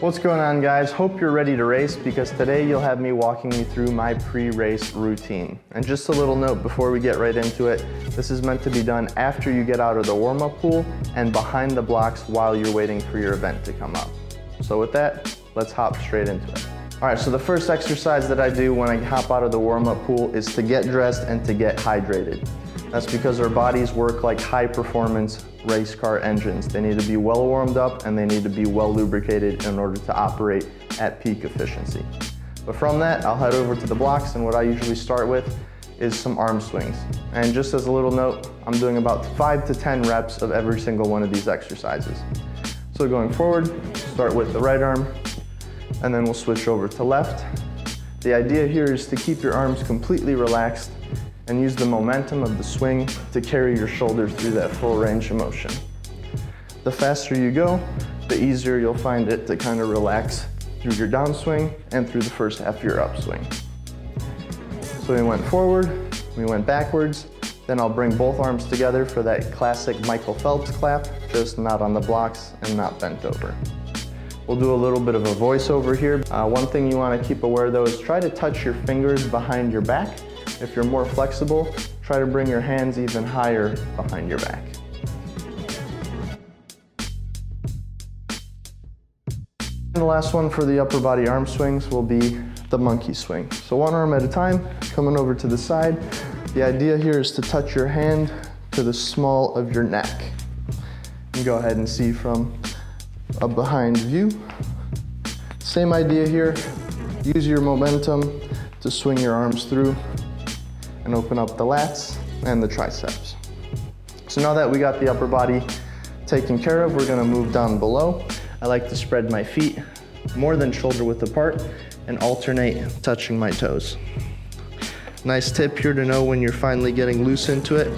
What's going on guys? Hope you're ready to race because today you'll have me walking you through my pre-race routine. And just a little note before we get right into it, this is meant to be done after you get out of the warm-up pool and behind the blocks while you're waiting for your event to come up. So with that, let's hop straight into it. All right, so the first exercise that I do when I hop out of the warm-up pool is to get dressed and to get hydrated. That's because our bodies work like high performance race car engines. They need to be well warmed up and they need to be well lubricated in order to operate at peak efficiency. But from that, I'll head over to the blocks and what I usually start with is some arm swings. And just as a little note, I'm doing about five to 10 reps of every single one of these exercises. So going forward, start with the right arm, and then we'll switch over to left. The idea here is to keep your arms completely relaxed and use the momentum of the swing to carry your shoulder through that full range of motion. The faster you go, the easier you'll find it to kind of relax through your downswing and through the first half of your upswing. So we went forward, we went backwards, then I'll bring both arms together for that classic Michael Phelps clap, just not on the blocks and not bent over. We'll do a little bit of a voiceover here. Uh, one thing you want to keep aware though is try to touch your fingers behind your back if you're more flexible, try to bring your hands even higher behind your back. And the last one for the upper body arm swings will be the monkey swing. So one arm at a time, coming over to the side. The idea here is to touch your hand to the small of your neck. And go ahead and see from a behind view. Same idea here. Use your momentum to swing your arms through and open up the lats and the triceps. So now that we got the upper body taken care of, we're gonna move down below. I like to spread my feet more than shoulder width apart and alternate touching my toes. Nice tip here to know when you're finally getting loose into it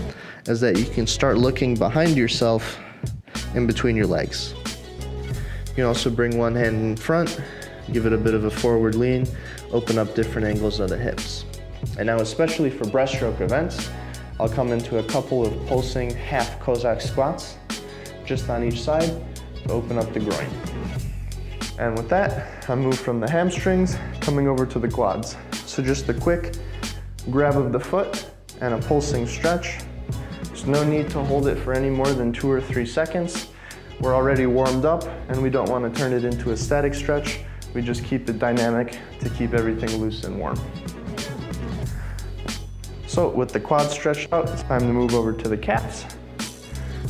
is that you can start looking behind yourself in between your legs. You can also bring one hand in front, give it a bit of a forward lean, open up different angles of the hips. And now especially for breaststroke events, I'll come into a couple of pulsing half Cossack squats, just on each side to open up the groin. And with that, I move from the hamstrings, coming over to the quads. So just a quick grab of the foot and a pulsing stretch. There's no need to hold it for any more than two or three seconds. We're already warmed up and we don't want to turn it into a static stretch. We just keep it dynamic to keep everything loose and warm. So with the quad stretched out, it's time to move over to the calves.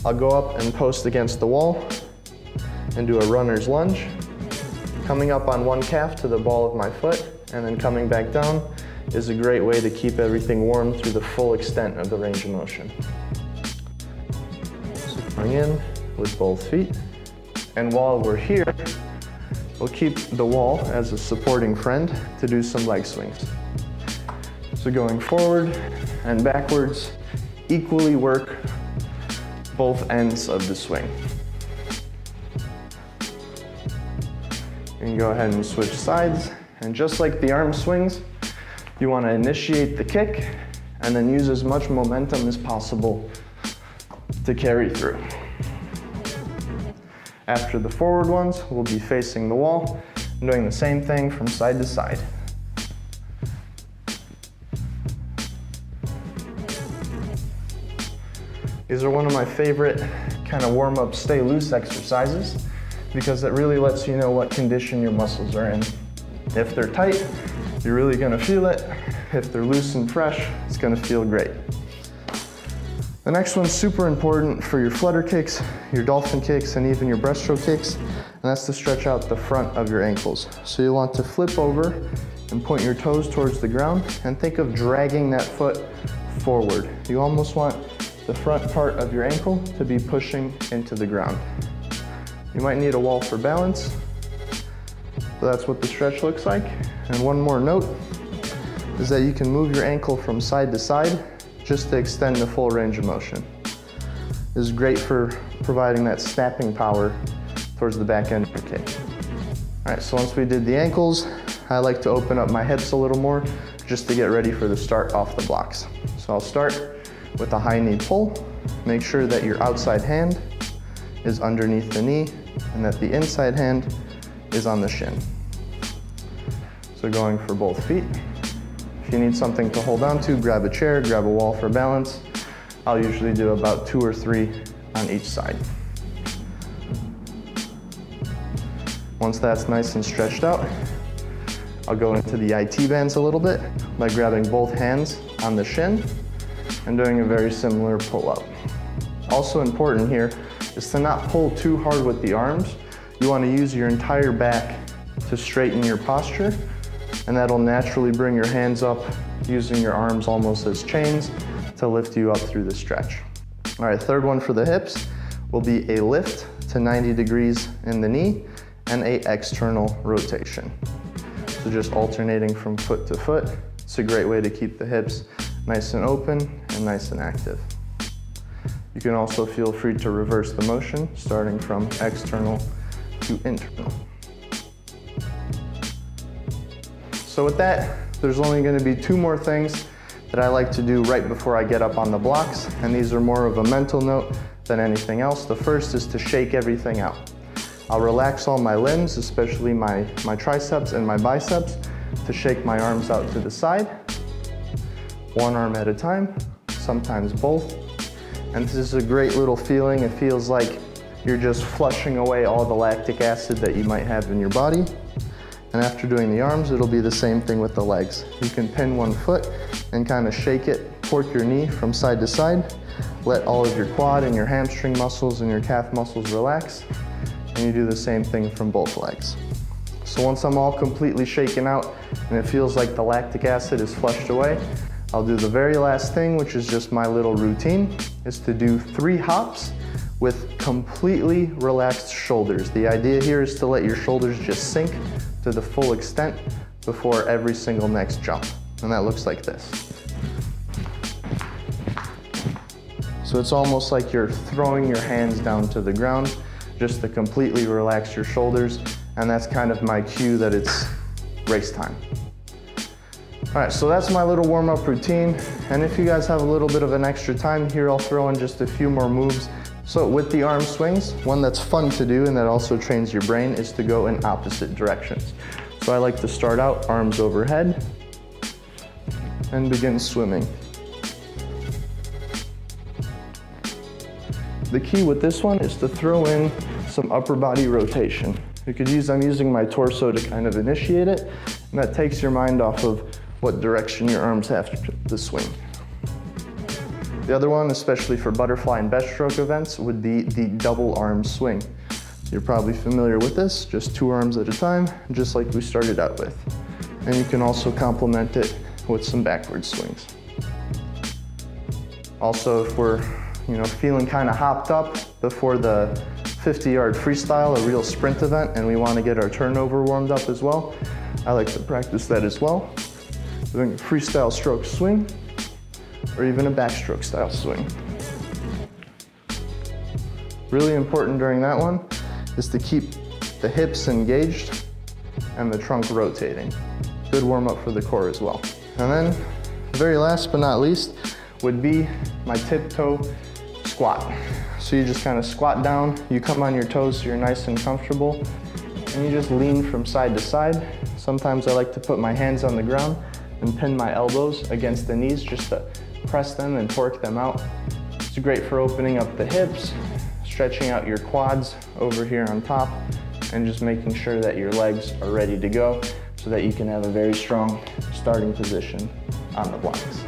I'll go up and post against the wall and do a runner's lunge. Coming up on one calf to the ball of my foot and then coming back down is a great way to keep everything warm through the full extent of the range of motion. So coming in with both feet. And while we're here, we'll keep the wall as a supporting friend to do some leg swings. So going forward and backwards, equally work both ends of the swing. You can go ahead and switch sides. And just like the arm swings, you want to initiate the kick and then use as much momentum as possible to carry through. After the forward ones, we'll be facing the wall, doing the same thing from side to side. These are one of my favorite kind of warm up, stay loose exercises because it really lets you know what condition your muscles are in. If they're tight, you're really gonna feel it. If they're loose and fresh, it's gonna feel great. The next one's super important for your flutter kicks, your dolphin kicks, and even your breaststroke kicks, and that's to stretch out the front of your ankles. So you want to flip over and point your toes towards the ground and think of dragging that foot forward. You almost want the front part of your ankle to be pushing into the ground. You might need a wall for balance. So that's what the stretch looks like. And one more note is that you can move your ankle from side to side just to extend the full range of motion. This is great for providing that snapping power towards the back end of your kick. All right, so once we did the ankles, I like to open up my hips a little more just to get ready for the start off the blocks. So I'll start with a high knee pull. Make sure that your outside hand is underneath the knee and that the inside hand is on the shin. So going for both feet. If you need something to hold on to, grab a chair, grab a wall for balance. I'll usually do about two or three on each side. Once that's nice and stretched out, I'll go into the IT bands a little bit by grabbing both hands on the shin and doing a very similar pull-up. Also important here is to not pull too hard with the arms. You want to use your entire back to straighten your posture and that'll naturally bring your hands up using your arms almost as chains to lift you up through the stretch. All right, third one for the hips will be a lift to 90 degrees in the knee and a external rotation. So just alternating from foot to foot. It's a great way to keep the hips nice and open and nice and active. You can also feel free to reverse the motion, starting from external to internal. So with that, there's only gonna be two more things that I like to do right before I get up on the blocks, and these are more of a mental note than anything else. The first is to shake everything out. I'll relax all my limbs, especially my, my triceps and my biceps, to shake my arms out to the side, one arm at a time, sometimes both. And this is a great little feeling. It feels like you're just flushing away all the lactic acid that you might have in your body. And after doing the arms, it'll be the same thing with the legs. You can pin one foot and kind of shake it, torque your knee from side to side, let all of your quad and your hamstring muscles and your calf muscles relax, and you do the same thing from both legs. So once I'm all completely shaken out and it feels like the lactic acid is flushed away, I'll do the very last thing, which is just my little routine, is to do three hops with completely relaxed shoulders. The idea here is to let your shoulders just sink to the full extent before every single next jump. And that looks like this. So it's almost like you're throwing your hands down to the ground just to completely relax your shoulders. And that's kind of my cue that it's race time. All right, so that's my little warm-up routine. And if you guys have a little bit of an extra time here, I'll throw in just a few more moves so with the arm swings, one that's fun to do and that also trains your brain is to go in opposite directions. So I like to start out arms overhead and begin swimming. The key with this one is to throw in some upper body rotation. You could use, I'm using my torso to kind of initiate it, and that takes your mind off of what direction your arms have to swing. The other one, especially for butterfly and breaststroke events, would be the double arm swing. You're probably familiar with this, just two arms at a time, just like we started out with. And you can also complement it with some backward swings. Also, if we're you know, feeling kind of hopped up before the 50 yard freestyle, a real sprint event, and we want to get our turnover warmed up as well, I like to practice that as well. Doing a freestyle stroke swing, or even a backstroke style swing. Really important during that one is to keep the hips engaged and the trunk rotating. Good warm up for the core as well. And then, very last but not least, would be my tiptoe squat. So you just kind of squat down, you come on your toes so you're nice and comfortable, and you just lean from side to side. Sometimes I like to put my hands on the ground and pin my elbows against the knees just to press them and torque them out. It's great for opening up the hips, stretching out your quads over here on top, and just making sure that your legs are ready to go so that you can have a very strong starting position on the blocks.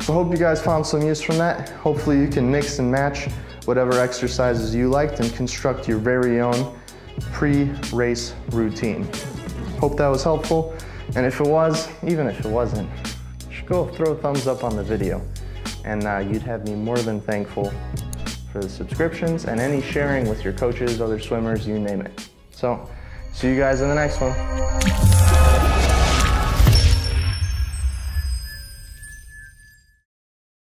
So hope you guys found some use from that. Hopefully you can mix and match whatever exercises you liked and construct your very own pre-race routine. Hope that was helpful. And if it was, even if it wasn't, go throw a thumbs up on the video. And uh, you'd have me more than thankful for the subscriptions and any sharing with your coaches, other swimmers, you name it. So, see you guys in the next one.